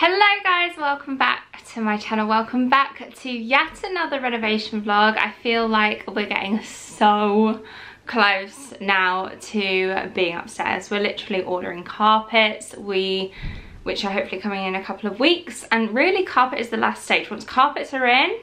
Hello guys, welcome back to my channel. Welcome back to yet another renovation vlog. I feel like we're getting so close now to being upstairs. We're literally ordering carpets. We which are hopefully coming in a couple of weeks and really carpet is the last stage. Once carpets are in,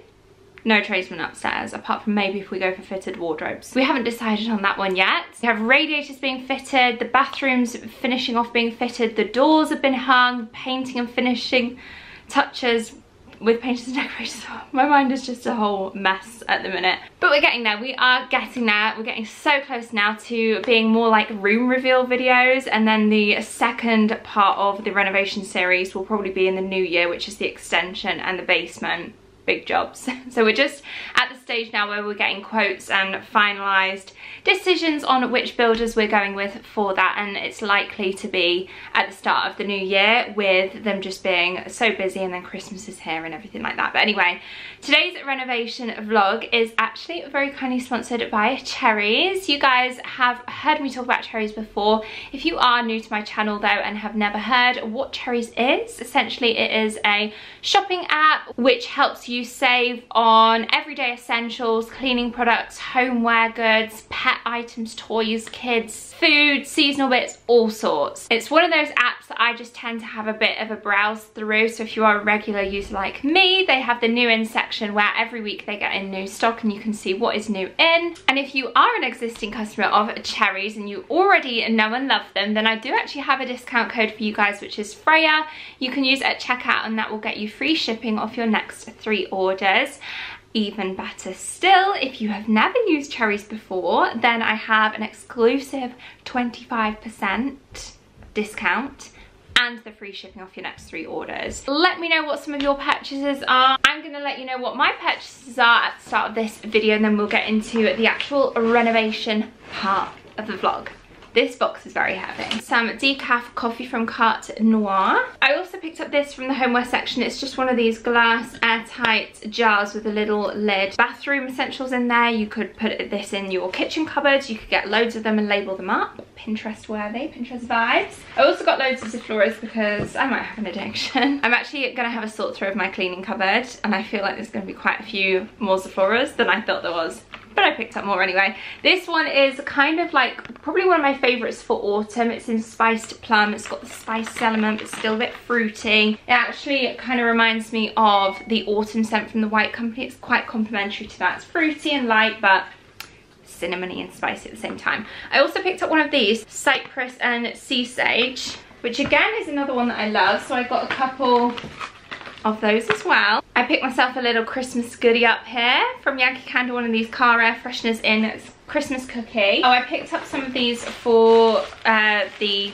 no tradesmen upstairs apart from maybe if we go for fitted wardrobes. We haven't decided on that one yet. We have radiators being fitted, the bathrooms finishing off being fitted, the doors have been hung, painting and finishing touches with painters and decorators. My mind is just a whole mess at the minute. But we're getting there. We are getting there. We're getting so close now to being more like room reveal videos. And then the second part of the renovation series will probably be in the new year, which is the extension and the basement big jobs. So we're just at the stage now where we're getting quotes and finalised decisions on which builders we're going with for that and it's likely to be at the start of the new year with them just being so busy and then Christmas is here and everything like that. But anyway, today's renovation vlog is actually very kindly sponsored by Cherryz. You guys have heard me talk about Cherryz before. If you are new to my channel though and have never heard what Cherryz is, essentially it is a shopping app which helps you save on everyday essentials, cleaning products, homeware goods, pet items, toys, kids, food, seasonal bits, all sorts. It's one of those apps that I just tend to have a bit of a browse through. So if you are a regular user like me, they have the new in section where every week they get in new stock and you can see what is new in. And if you are an existing customer of Cherryz and you already know and love them, then I do actually have a discount code for you guys, which is Freya. You can use at checkout and that will get you free shipping off your next three orders. Even better still, if you have never used Cherryz before, then I have an exclusive 25% discount and the free shipping off your next three orders. Let me know what some of your purchases are. I'm gonna let you know what my purchases are at the start of this video and then we'll get into the actual renovation part of the vlog. This box is very heavy. Some decaf coffee from Carte Noire. I also picked up this from the homeware section. It's just one of these glass airtight jars with a little lid. Bathroom essentials in there. You could put this in your kitchen cupboards. You could get loads of them and label them up. Pinterest worthy, Pinterest vibes. I also got loads of Zofloras because I might have an addiction. I'm actually going to have a sort through of my cleaning cupboard and I feel like there's going to be quite a few more Zofloras than I thought there was but I picked up more anyway. This one is kind of like probably one of my favourites for autumn. It's in spiced plum. It's got the spice element, but still a bit fruity. It actually kind of reminds me of the autumn scent from the White Company. It's quite complementary to that. It's fruity and light, but cinnamony and spicy at the same time. I also picked up one of these, Cypress and Sea Sage, which again is another one that I love. So I got a couple of those as well. I picked myself a little Christmas goodie up here from Yankee Candle, one of these car air fresheners in Christmas cookie. Oh, I picked up some of these for uh, the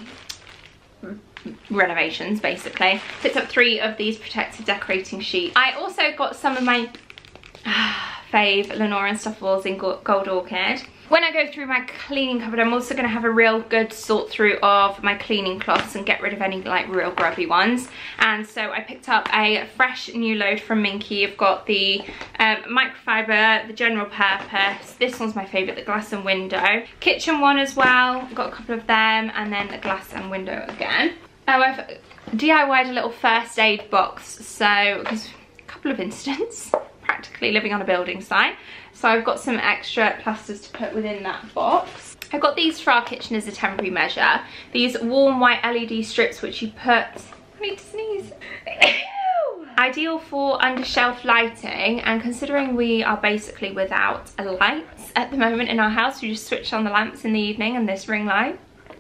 renovations basically. Picked up three of these protective decorating sheets. I also got some of my fave Lenor Unstoppables in Gold Orchid. When I go through my cleaning cupboard, I'm also going to have a real good sort through of my cleaning cloths and get rid of any like real grubby ones. And so I picked up a fresh new load from Minky. I've got the um, microfiber, the general purpose. This one's my favourite, the glass and window. Kitchen one as well, got a couple of them, and then the glass and window again. Oh, I've DIY'd a little first aid box, so, because a couple of incidents practically living on a building site. So I've got some extra plasters to put within that box. I got these for our kitchen as a temporary measure. These warm white LED strips which you put... I need to sneeze. Ideal for under shelf lighting and considering we are basically without lights at the moment in our house, we just switch on the lamps in the evening and this ring light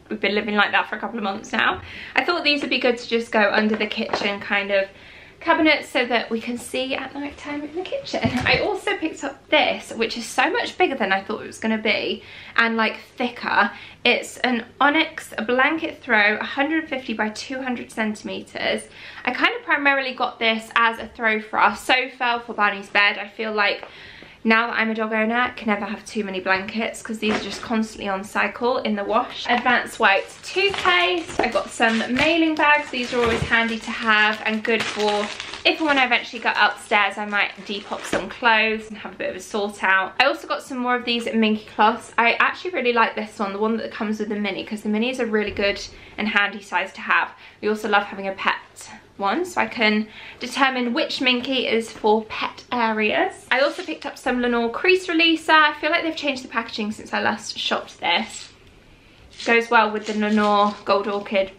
we've been living like that for a couple of months now. I thought these would be good to just go under the kitchen kind of cabinet so that we can see at night time in the kitchen. I also picked up this, which is so much bigger than I thought it was going to be and like thicker. It's an Onyx blanket throw, 150 by 200 centimeters. I kind of primarily got this as a throw for our sofa, for Barney's bed. I feel like now that I'm a dog owner, can never have too many blankets because these are just constantly on cycle in the wash. Advanced White toothpaste. I got some mailing bags. These are always handy to have and good for if and when I eventually get upstairs, I might depop some clothes and have a bit of a sort out. I also got some more of these Minky cloths. I actually really like this one, the one that comes with the mini, because the mini is a really good and handy size to have. We also love having a pet one so I can determine which Minky is for pet areas. I also picked up some Lenor crease releaser. I feel like they've changed the packaging since I last shopped this. Goes well with the Lenor Gold Orchid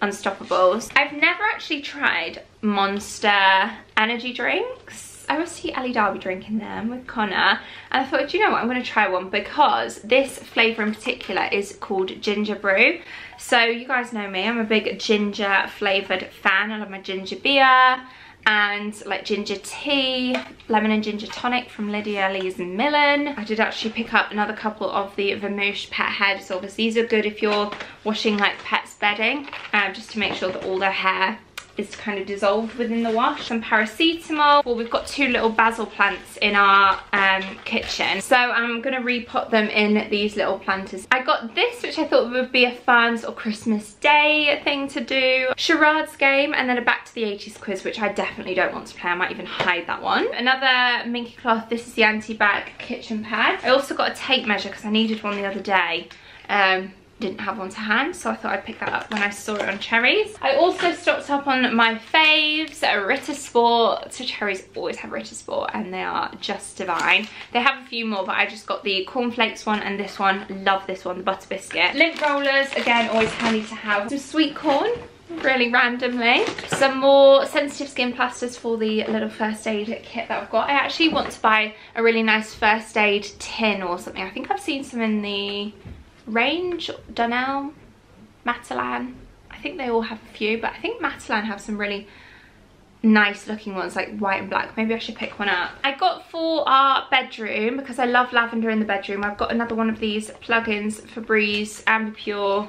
Unstoppables. I've never actually tried Monster energy drinks. I always see Ellie Darby drinking them with Connor and I thought, you know what, I'm going to try one because this flavour in particular is called Ginger Brew. So you guys know me, I'm a big ginger flavoured fan. I love my ginger beer and like ginger tea, lemon and ginger tonic from Lydia Elise Millen. I did actually pick up another couple of the Vamoosh pet hair dissolvers. These are good if you're washing like pets bedding, um, just to make sure that all their hair is kind of dissolved within the wash. Some paracetamol. Well, we've got two little basil plants in our um, kitchen. So I'm going to repot them in these little planters. I got this, which I thought would be a fun sort of Christmas Day thing to do. Charades game and then a Back to the 80s quiz, which I definitely don't want to play. I might even hide that one. Another Minky cloth. This is the anti-bac kitchen pad. I also got a tape measure because I needed one the other day. Um, didn't have one to hand so I thought I'd pick that up when I saw it on Cherryz. I also stocked up on my faves, Ritter Sport. So Cherryz always have Ritter Sport and they are just divine. They have a few more but I just got the cornflakes one and this one. Love this one, the butter biscuit. Lint rollers, again always handy to have. Some sweet corn really randomly. Some more sensitive skin plasters for the little first aid kit that I've got. I actually want to buy a really nice first aid tin or something. I think I've seen some in the range, Dunelm, Matalan. I think they all have a few, but I think Matalan have some really nice looking ones like white and black. Maybe I should pick one up. I got for our bedroom because I love lavender in the bedroom I've got another one of these plugins Febreze Ambi Pur.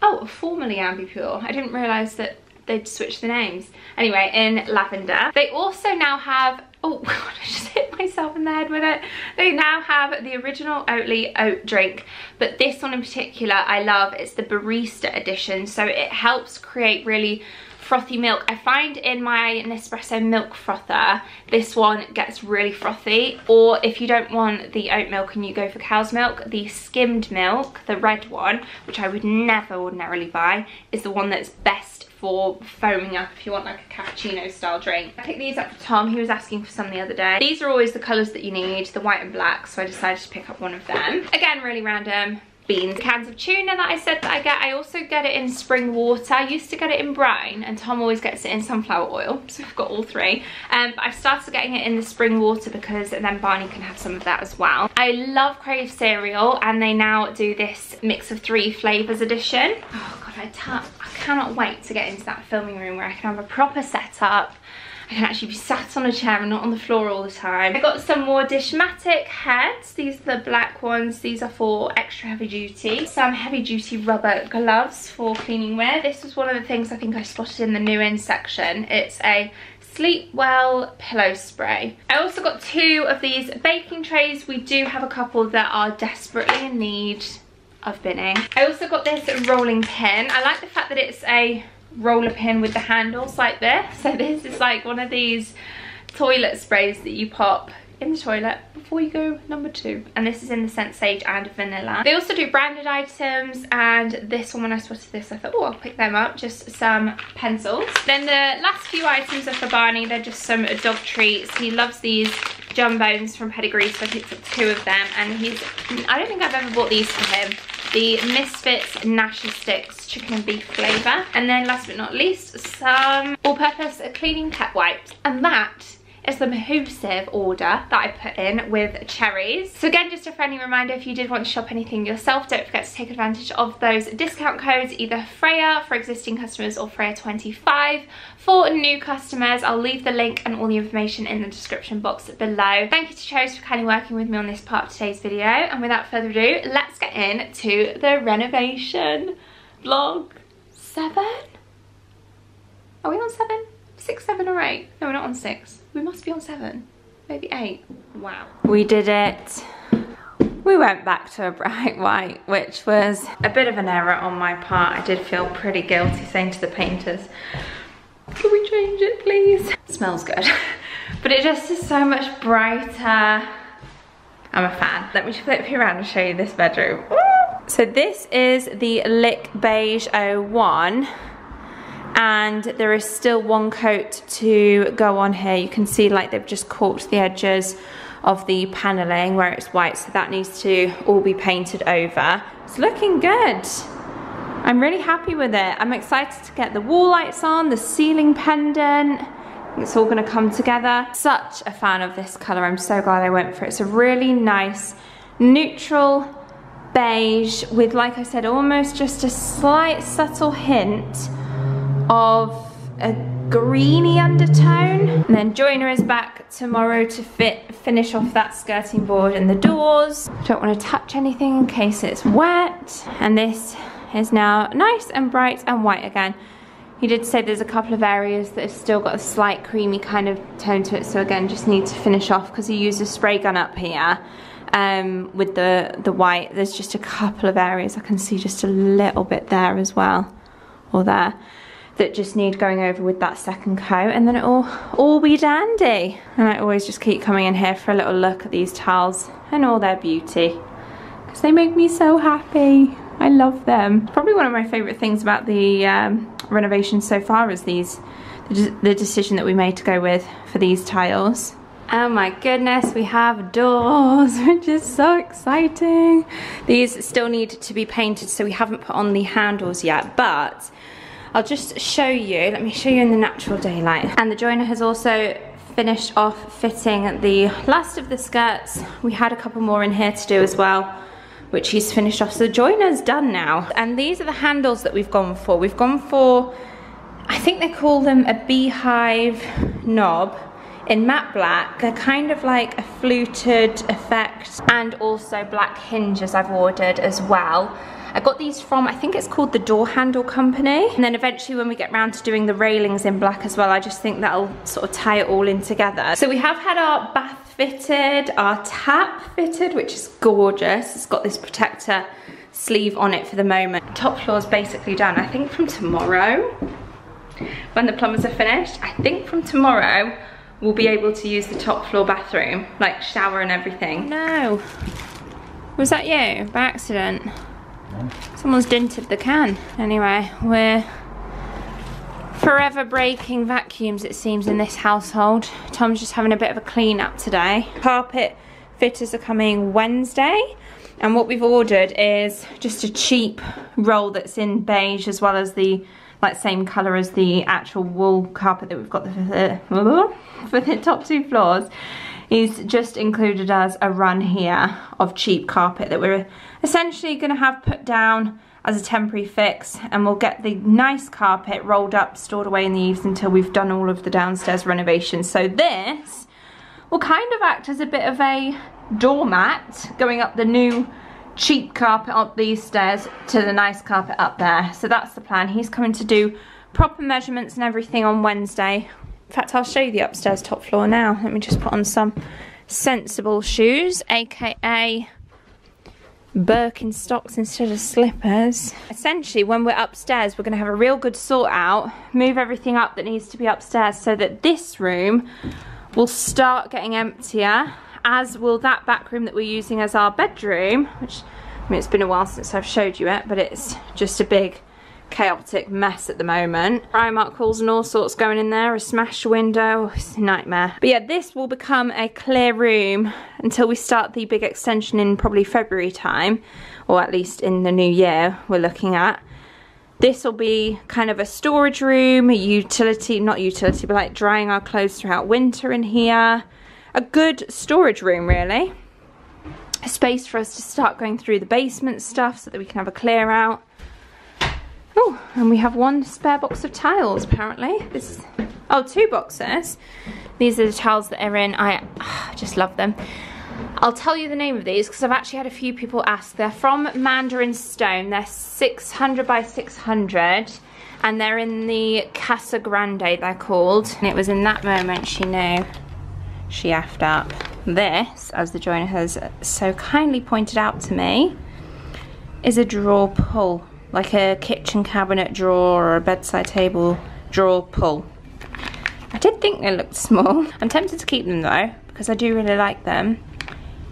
Oh formerly Ambi Pur. I didn't realize that they'd switched the names. Anyway in lavender. They also now have oh god I just hit myself in the head with it. They now have the original Oatly oat drink but this one in particular I love. It's the barista edition so it helps create really frothy milk. I find in my Nespresso milk frother, this one gets really frothy. Or if you don't want the oat milk and you go for cow's milk, the skimmed milk, the red one, which I would never ordinarily buy, is the one that's best for foaming up if you want like a cappuccino style drink. I picked these up for Tom, he was asking for some the other day. These are always the colours that you need, the white and black, so I decided to pick up one of them. Again, really random, beans. Cans of tuna that I said that I get. I also get it in spring water. I used to get it in brine and Tom always gets it in sunflower oil. So I've got all three. Um, but I've started getting it in the spring water because then Barney can have some of that as well. I love Krave cereal and they now do this mix of three flavours edition. Oh God, I, I cannot wait to get into that filming room where I can have a proper setup I can actually be sat on a chair and not on the floor all the time. I got some more Dishmatic heads. These are the black ones. These are for extra heavy duty. Some heavy duty rubber gloves for cleaning wear. This was one of the things I think I spotted in the new in section. It's a Sleep Well pillow spray. I also got two of these baking trays. We do have a couple that are desperately in need of binning. I also got this rolling pin. I like the fact that it's a roller pin with the handles like this. So this is like one of these toilet sprays that you pop in the toilet before you go number two. And this is in the scent sage and vanilla. They also do branded items and this one when i spotted this i thought oh i'll pick them up. Just some pencils. Then the last few items are for barney. They're just some dog treats. He loves these jumbones from pedigree so i picked up two of them. And he's i don't think i've ever bought these for him. The Misfits Nashi Sticks chicken and beef flavour. And then last but not least, some all-purpose cleaning pet wipes. And that is the Mahusive order that I put in with Cherryz. So again, just a friendly reminder, if you did want to shop anything yourself, don't forget to take advantage of those discount codes, either Freya for existing customers or Freya25 for new customers. I'll leave the link and all the information in the description box below. Thank you to Cherryz for kindly working with me on this part of today's video. And without further ado, let's get into the renovation vlog seven. Are we on seven? Six, seven or eight? No, we're not on six. We must be on seven, maybe eight. Wow. We did it. We went back to a bright white, which was a bit of an error on my part. I did feel pretty guilty saying to the painters, can we change it please? It smells good. but it just is so much brighter. I'm a fan. Let me flip you around and show you this bedroom. So this is the Lick Beige 01 and there is still one coat to go on here. You can see like they've just corked the edges of the paneling where it's white so that needs to all be painted over. It's looking good. I'm really happy with it. I'm excited to get the wall lights on, the ceiling pendant. It's all gonna come together. Such a fan of this color. I'm so glad I went for it. It's a really nice neutral beige with, like I said, almost just a slight subtle hint of a greeny undertone. And then Joiner is back tomorrow to fit finish off that skirting board and the doors. Don't want to touch anything in case it's wet. And this is now nice and bright and white again. He did say there's a couple of areas that have still got a slight creamy kind of tone to it. So again, just need to finish off because he used a spray gun up here um, with the, the white. There's just a couple of areas I can see just a little bit there as well, or there that just need going over with that second coat and then it'll all be dandy. And I always just keep coming in here for a little look at these towels and all their beauty because they make me so happy. I love them. Probably one of my favourite things about the um, renovation so far is these, the, the decision that we made to go with for these tiles. Oh my goodness, we have doors, which is so exciting. These still need to be painted, so we haven't put on the handles yet, but I'll just show you, let me show you in the natural daylight. And the joiner has also finished off fitting the last of the skirts. We had a couple more in here to do as well, which he's finished off. So the joiner's done now. And these are the handles that we've gone for. We've gone for, I think they call them a beehive knob in matte black. They're kind of like a fluted effect and also black hinges I've ordered as well. I got these from, I think it's called the Door Handle Company. And then eventually when we get round to doing the railings in black as well, I just think that'll sort of tie it all in together. So we have had our bath fitted, our tap fitted, which is gorgeous. It's got this protector sleeve on it for the moment. Top floor is basically done. I think from tomorrow, when the plumbers are finished, I think from tomorrow, we'll be able to use the top floor bathroom, like shower and everything. No. Was that you, by accident? Someone's dented the can. Anyway, we're forever breaking vacuums it seems in this household. Tom's just having a bit of a clean up today. Carpet fitters are coming Wednesday and what we've ordered is just a cheap roll that's in beige as well as the like same colour as the actual wool carpet that we've got for the, for the top two floors is just included as a run here of cheap carpet that we're essentially going to have put down as a temporary fix and we'll get the nice carpet rolled up, stored away in the eaves until we've done all of the downstairs renovations. So this will kind of act as a bit of a doormat going up the new cheap carpet up these stairs to the nice carpet up there. So that's the plan. He's coming to do proper measurements and everything on Wednesday. In fact, I'll show you the upstairs top floor now. Let me just put on some sensible shoes, aka Birkenstocks instead of slippers. Essentially, when we're upstairs, we're going to have a real good sort out, move everything up that needs to be upstairs so that this room will start getting emptier, as will that back room that we're using as our bedroom, which, I mean, it's been a while since I've showed you it, but it's just a big chaotic mess at the moment. Primark calls and all sorts going in there, a smashed window, it's a nightmare. But yeah, this will become a clear room until we start the big extension in probably February time, or at least in the new year we're looking at. This will be kind of a storage room, a utility, not utility, but like drying our clothes throughout winter in here. A good storage room, really. A space for us to start going through the basement stuff so that we can have a clear out. Oh, and we have one spare box of tiles, apparently. This, oh, two boxes. These are the tiles that are in. I oh, just love them. I'll tell you the name of these because I've actually had a few people ask. They're from Mandarin Stone. They're 600 by 600 and they're in the Casa Grande, they're called. And it was in that moment she knew she effed up. This, as the joiner has so kindly pointed out to me, is a draw pull like a kitchen cabinet drawer or a bedside table drawer pull. I did think they looked small. I'm tempted to keep them though, because I do really like them.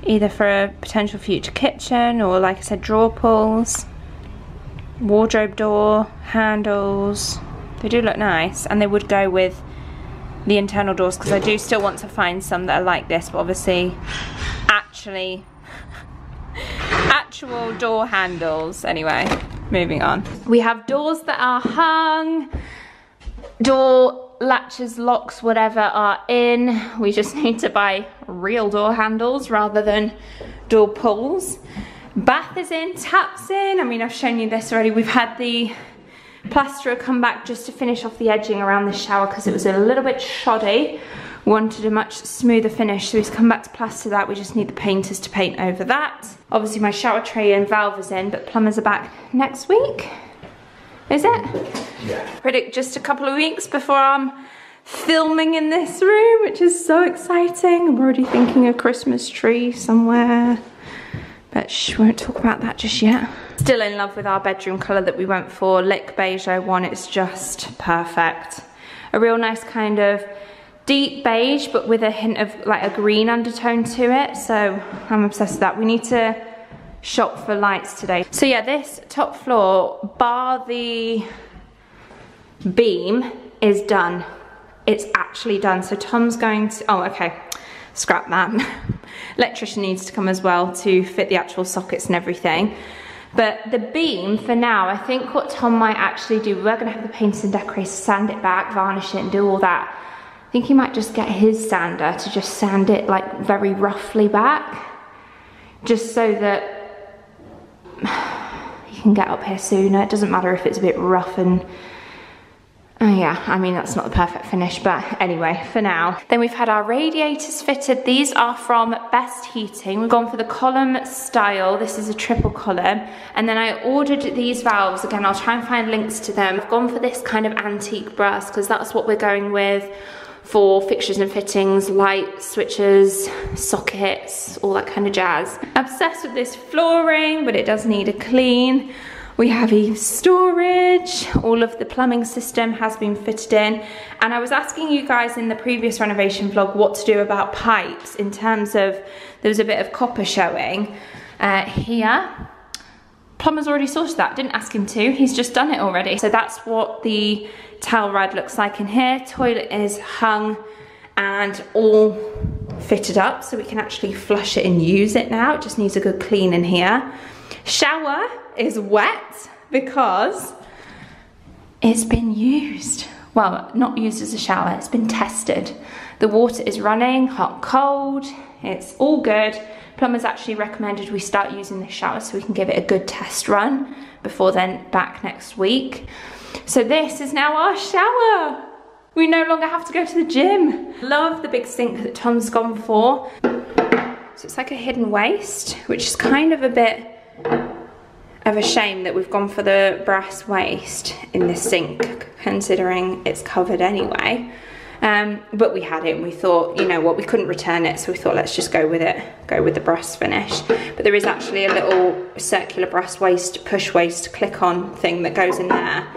Either for a potential future kitchen or like I said, drawer pulls, wardrobe door, handles. They do look nice and they would go with the internal doors because I do still want to find some that are like this but obviously actually actual door handles anyway moving on. We have doors that are hung door latches locks whatever are in. We just need to buy real door handles rather than door pulls. Bath is in taps in. I mean i've shown you this already. We've had the plasterer come back just to finish off the edging around the shower because it was a little bit shoddy. Wanted a much smoother finish, so he's come back to plaster that. We just need the painters to paint over that. Obviously my shower tray and valve is in, but plumbers are back next week. Is it? Yeah. Predict just a couple of weeks before I'm filming in this room, which is so exciting. I'm already thinking a Christmas tree somewhere. But shh, won't talk about that just yet. Still in love with our bedroom colour that we went for, Lick Beige 01, it's just perfect. A real nice kind of deep beige, but with a hint of like a green undertone to it. So I'm obsessed with that. We need to shop for lights today. So yeah, this top floor, bar the beam, is done. It's actually done. So Tom's going to, oh, okay scrap that. Electrician needs to come as well to fit the actual sockets and everything. But the beam, for now, I think what Tom might actually do, we're gonna have the painters and decorators sand it back, varnish it and do all that. I think he might just get his sander to just sand it like very roughly back. Just so that he can get up here sooner. It doesn't matter if it's a bit rough and Oh yeah, I mean that's not the perfect finish, but anyway, for now. Then we've had our radiators fitted. These are from Best Heating. We've gone for the column style. This is a triple column. And then I ordered these valves. Again, I'll try and find links to them. I've gone for this kind of antique brass because that's what we're going with for fixtures and fittings, light switches, sockets, all that kind of jazz. Obsessed with this flooring, but it does need a clean. We have a storage, all of the plumbing system has been fitted in. And I was asking you guys in the previous renovation vlog what to do about pipes in terms of, there was a bit of copper showing uh, here. Plumber's already sorted that, didn't ask him to, he's just done it already. So that's what the towel rad looks like in here. Toilet is hung and all fitted up so we can actually flush it and use it now. It just needs a good clean in here. Shower is wet because it's been used. Well, not used as a shower, it's been tested. The water is running, hot, cold, it's all good. Plumbers actually recommended we start using the shower so we can give it a good test run before then back next week. So this is now our shower. We no longer have to go to the gym. Love the big sink that Tom's gone for. So it's like a hidden waste, which is kind of a bit of a shame that we've gone for the brass waste in this sink, considering it's covered anyway. Um, but we had it and we thought, you know what, we couldn't return it, so we thought let's just go with it, go with the brass finish. But there is actually a little circular brass waste, push waste, click on thing that goes in there.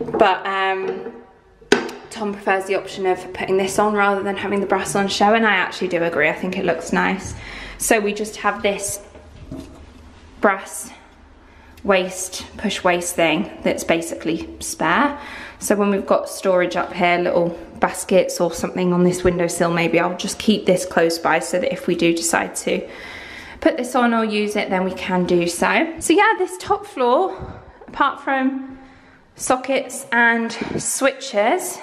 But um, Tom prefers the option of putting this on rather than having the brass on show, and I actually do agree, I think it looks nice. So we just have this brass waste, push waste thing that's basically spare. So when we've got storage up here, little baskets or something on this windowsill, maybe I'll just keep this close by so that if we do decide to put this on or use it, then we can do so. So yeah, this top floor, apart from sockets and switches,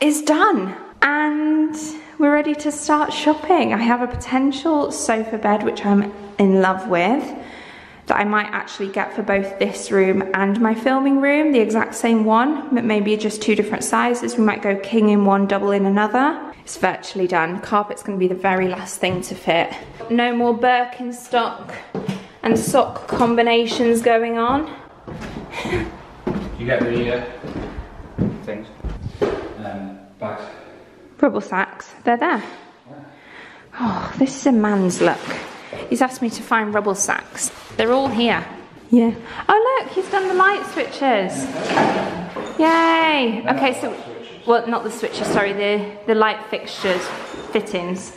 is done. And we're ready to start shopping. I have a potential sofa bed, which I'm in love with that I might actually get for both this room and my filming room, the exact same one, but maybe just two different sizes. We might go king in one, double in another. It's virtually done. Carpet's gonna be the very last thing to fit. No more Birkenstock and sock combinations going on. you get the uh, things, um, bags? Rubble sacks, they're there. Oh, this is a man's look. He's asked me to find rubble sacks. They're all here. Yeah. Oh look, he's done the light switches. Yay. Okay, so, well, not the switches, sorry, the, the light fixtures, fittings.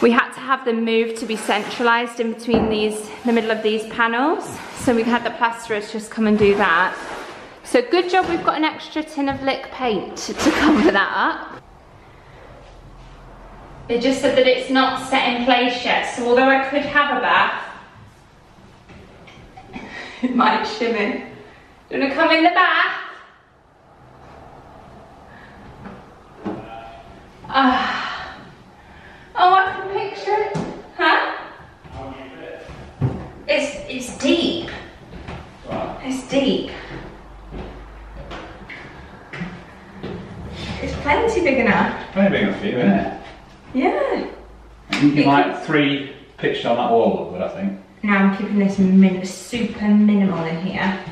We had to have them moved to be centralised in between these, the middle of these panels. So we've had the plasterers just come and do that. So good job we've got an extra tin of lick paint to cover that up. They just said that it's not set in place yet, so although I could have a bath, it might shim in. Do you want to come in the bath? Ah. Oh, I can picture it. Huh? It's, it's deep. It's deep. It's plenty big enough. Very big enough for you, isn't it? Yeah. I think you like three pitched on that wall, but I think. Now I'm keeping this min super minimal in here.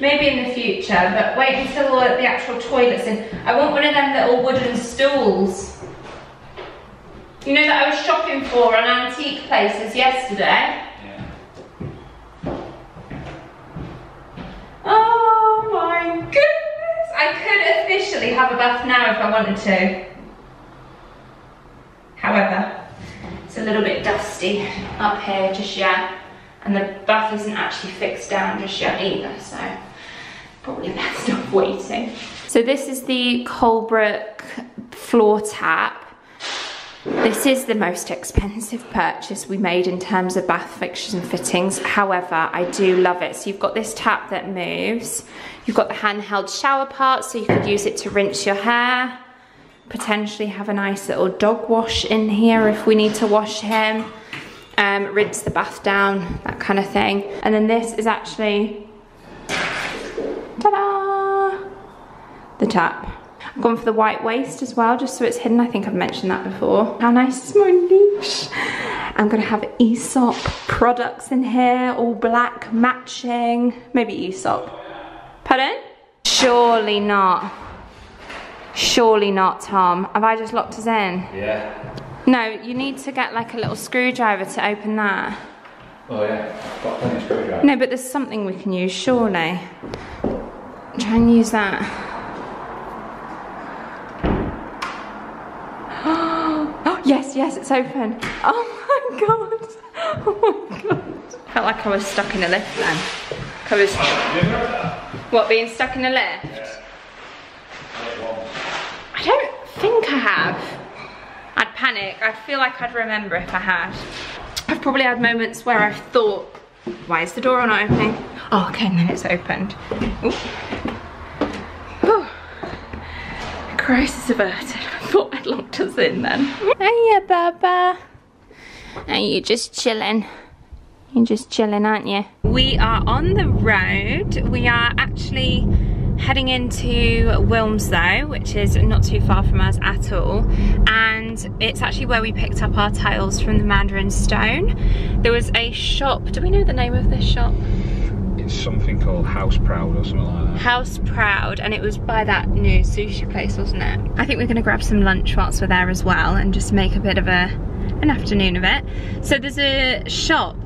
Maybe in the future, but wait until the actual toilet's in. I want one of them little wooden stools. You know that I was shopping for on antique places yesterday? yeah. Oh my goodness! I could officially have a bath now if I wanted to. However, it's a little bit dusty up here just yet, and the bath isn't actually fixed down just yet either, so probably best off waiting. So this is the Colebrook floor tap. This is the most expensive purchase we made in terms of bath fixtures and fittings. However, I do love it. So you've got this tap that moves. You've got the handheld shower part, so you could use it to rinse your hair. Potentially have a nice little dog wash in here if we need to wash him. Um, rinse the bath down, that kind of thing. And then this is actually, ta-da, the tap. I've gone for the white waist as well, just so it's hidden. I think I've mentioned that before. How nice is my niche? I'm gonna have Aesop products in here, all black, matching. Maybe Aesop. Pardon? Surely not. Surely not, Tom. Have I just locked us in? Yeah. No, you need to get like a little screwdriver to open that. Oh yeah. Got plenty of screwdriver. No, but there's something we can use, surely. Try and use that. Oh, yes, yes, it's open. Oh my god. Oh my god. Felt like I was stuck in a lift then. I was, what, being stuck in a lift? I don't think I have. I'd panic. I feel like I'd remember if I had. I've probably had moments where I've thought, why is the door not opening? Oh, okay, and then it's opened. Ooh. Crisis averted. I thought I'd locked us in then. Hiya, Baba. Are you just chilling? You're just chilling, aren't you? We are on the road. We are actually heading into Wilmslow, which is not too far from us at all. And it's actually where we picked up our tiles from the Mandarin Stone. There was a shop, do we know the name of this shop? It's something called House Proud or something like that. House Proud, and it was by that new sushi place, wasn't it? I think we're gonna grab some lunch whilst we're there as well and just make a bit of a an afternoon of it. So there's a shop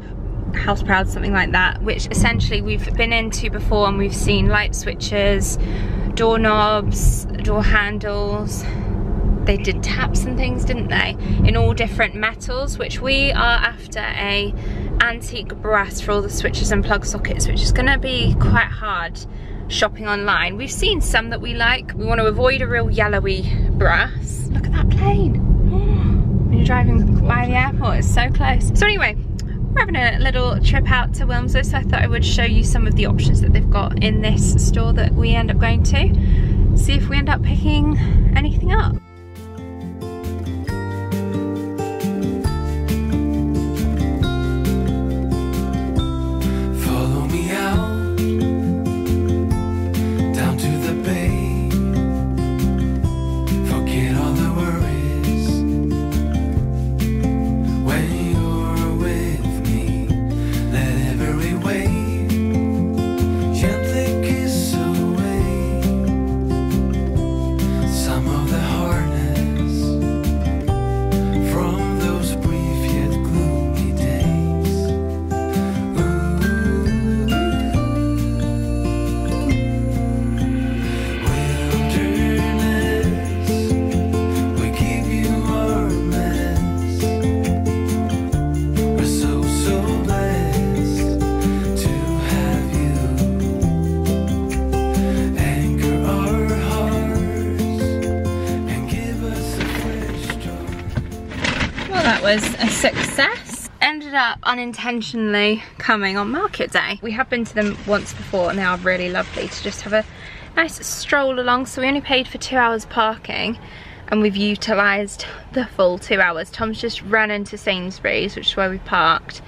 house proud something like that which essentially we've been into before and we've seen light switches doorknobs door handles. They did taps and things didn't they? In all different metals which we are after a antique brass for all the switches and plug sockets which is going to be quite hard shopping online. We've seen some that we like. We want to avoid a real yellowy brass. Look at that plane. When you're driving by the airport it's so close. So anyway we're having a little trip out to Wilmslow so I thought I would show you some of the options that they've got in this store that we end up going to. See if we end up picking anything up success. Ended up unintentionally coming on market day. We have been to them once before and they are really lovely to just have a nice stroll along. So we only paid for two hours parking and we've utilised the full two hours. Tom's just run into Sainsbury's, which is where we parked,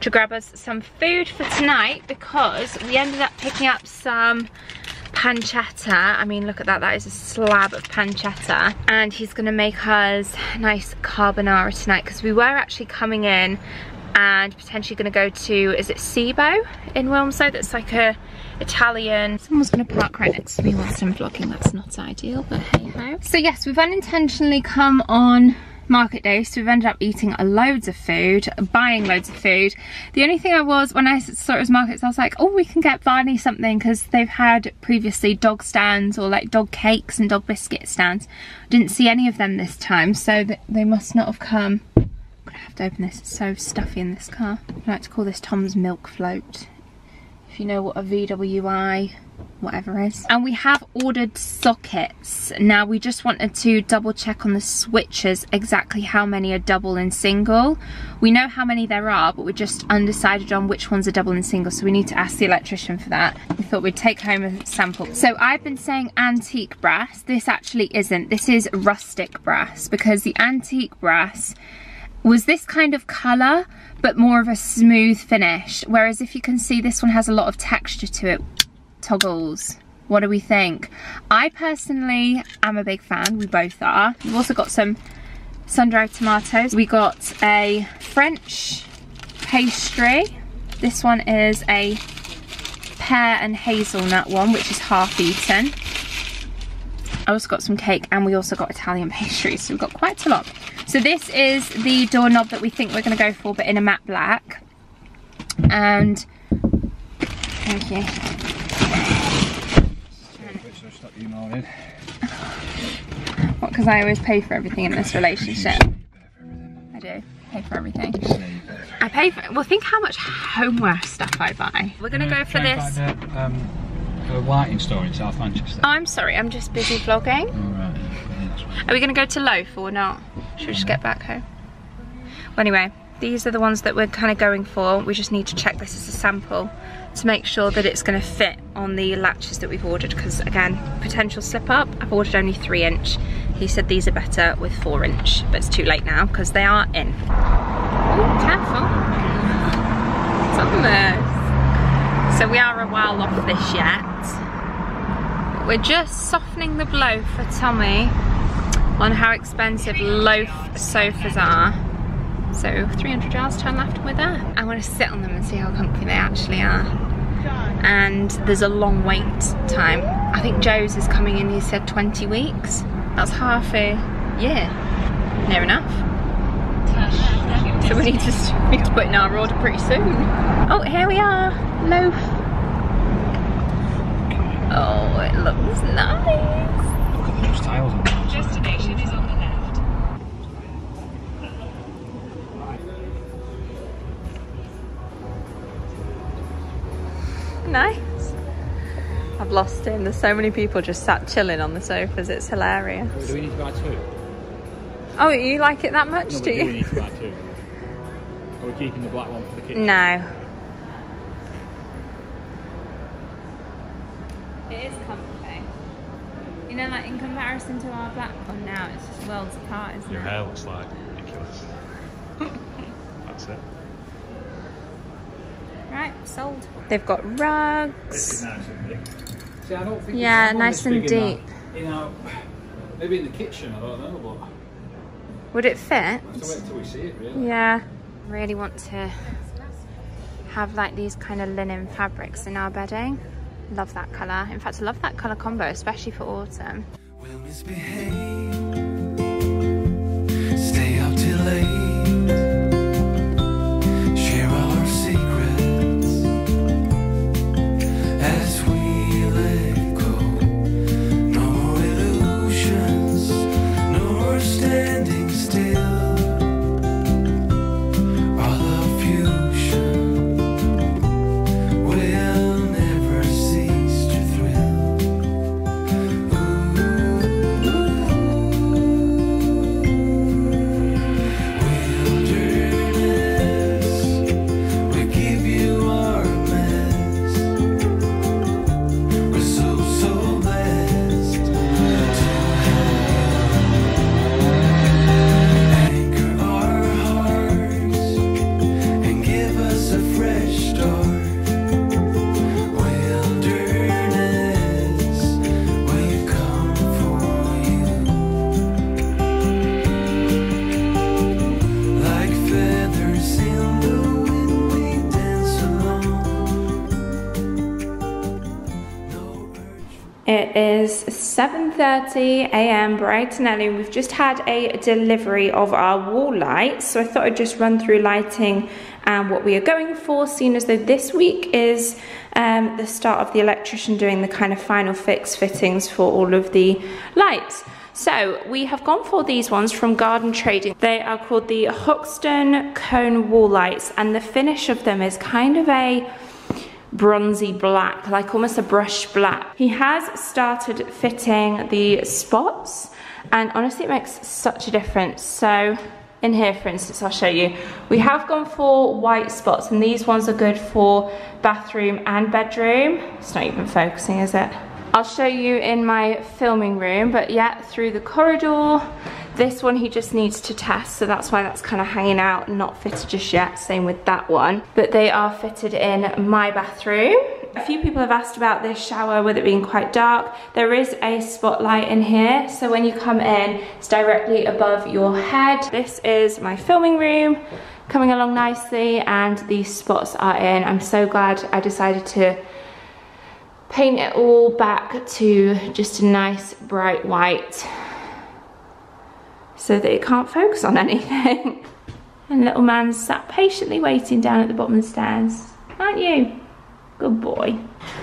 to grab us some food for tonight because we ended up picking up some pancetta. I mean, look at that, that is a slab of pancetta. And he's gonna make us nice carbonara tonight because we were actually coming in and potentially gonna go to, is it Cibo in Wilmslow? That's like a Italian. Someone's gonna park right next to me whilst I'm vlogging. That's not ideal, but hey ho. So yes, we've unintentionally come on market day so we've ended up eating loads of food buying loads of food. The only thing i was when i saw it was markets i was like oh we can get Barney something because they've had previously dog stands or like dog cakes and dog biscuit stands. Didn't see any of them this time so they must not have come. I'm gonna have to open this. It's so stuffy in this car. I like to call this tom's milk float. If you know what a vwi whatever is. And we have ordered sockets. Now we just wanted to double check on the switches exactly how many are double and single. We know how many there are, but we're just undecided on which ones are double and single, so we need to ask the electrician for that. We thought we'd take home a sample. So I've been saying antique brass. This actually isn't. This is rustic brass because the antique brass was this kind of colour but more of a smooth finish whereas if you can see this one has a lot of texture to it toggles. What do we think? I personally am a big fan we both are. We've also got some sun-dried tomatoes. We got a french pastry. This one is a pear and hazelnut one which is half eaten. I also got some cake and we also got Italian pastries so we've got quite a lot. So this is the doorknob that we think we're going to go for but in a matte black. And thank you what because I always pay for everything in this relationship I do pay for everything I pay for well think how much homeware stuff I buy we're gonna go for this um, a whiting store in South Manchester. Oh, I'm sorry, I'm just busy vlogging. Alright, yeah. Are we gonna go to Loaf or not? Should we just get back home? Well, anyway, these are the ones that we're kind of going for. We just need to check this as a sample to make sure that it's gonna fit on the latches that we've ordered because again, potential slip up. I've ordered only three inch. He said these are better with four inch, but it's too late now because they are in. Ooh, careful. It's almost. So we are a while off this yet. We're just softening the blow for Tommy on how expensive loaf sofas are. So 300 yards turn left and we're there. I want to sit on them and see how comfy they actually are. And there's a long wait time. I think Joe's is coming in, he said 20 weeks. That's half a year. Near enough. So we need to, we need to put in our order pretty soon. Oh, here we are, loaf. Oh, it looks nice. Look at those tiles on lost him. There's so many people just sat chilling on the sofas. It's hilarious. Do we need to buy two? Oh, you like it that much, No, do but do we you? need to buy two? Are we keeping the black one for the kitchen? No. It is comfy. You know, like in comparison to our black one now, it's just worlds apart, isn't Your it? Your hair looks like ridiculous. That's it. Right, sold. They've got rugs. See, I don't think Yeah, it's nice and deep. that- You know, maybe in the kitchen, I don't know, but Would it fit? we'll have to wait till we see it, really. Yeah. Really want to have like these kind of linen fabrics in our bedding. Love that colour. In fact, I love that colour combo, especially for autumn. We'll It is 7.30 a.m. bright and early. We've just had a delivery of our wall lights. So I thought I'd just run through lighting and what we are going for, seeing as though this week is um, the start of the electrician doing the kind of final fix fittings for all of the lights. So we have gone for these ones from Garden Trading. They are called the Hoxton Cone Wall Lights and the finish of them is kind of a bronzy black, like almost a brush black. He has started fitting the spots and honestly it makes such a difference. So in here for instance, I'll show you. We have gone for white spots and these ones are good for bathroom and bedroom. It's not even focusing, is it? I'll show you in my filming room, but yeah, through the corridor, this one he just needs to test, so that's why that's kind of hanging out, not fitted just yet, same with that one. But they are fitted in my bathroom. A few people have asked about this shower with it being quite dark. There is a spotlight in here, so when you come in, it's directly above your head. This is my filming room, coming along nicely, and these spots are in. I'm so glad I decided to paint it all back to just a nice bright white so that it can't focus on anything. and little man sat patiently waiting down at the bottom of the stairs. Aren't you? Good boy.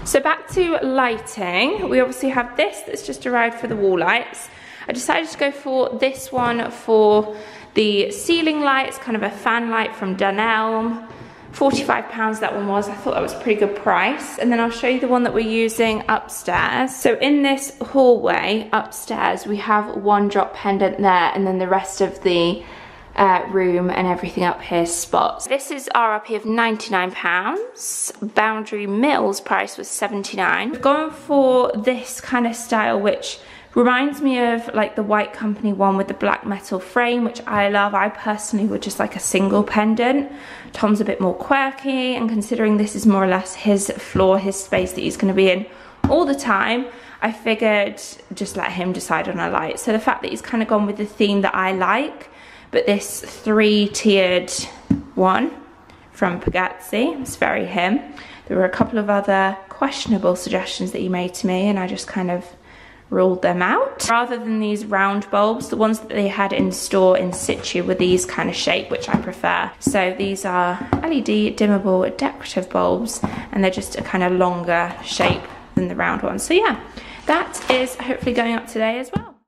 So back to lighting. We obviously have this that's just arrived for the wall lights. I decided to go for this one for the ceiling lights, kind of a fan light from Dunelm. 45 pounds that one was. I thought that was a pretty good price. And then I'll show you the one that we're using upstairs. So in this hallway upstairs, we have one drop pendant there and then the rest of the uh, room and everything up here spots. This is RRP of 99 pounds. Boundary Mills price was 79. We've gone for this kind of style, which Reminds me of like the White Company one with the black metal frame, which I love. I personally would just like a single pendant. Tom's a bit more quirky and considering this is more or less his floor, his space that he's gonna be in all the time, I figured just let him decide on a light. So the fact that he's kind of gone with the theme that I like, but this three-tiered one from Pagazzi, it's very him. There were a couple of other questionable suggestions that he made to me and I just kind of ruled them out. Rather than these round bulbs, the ones that they had in store in situ were these kind of shape, which I prefer. So these are LED dimmable decorative bulbs, and they're just a kind of longer shape than the round ones. So yeah, that is hopefully going up today as well.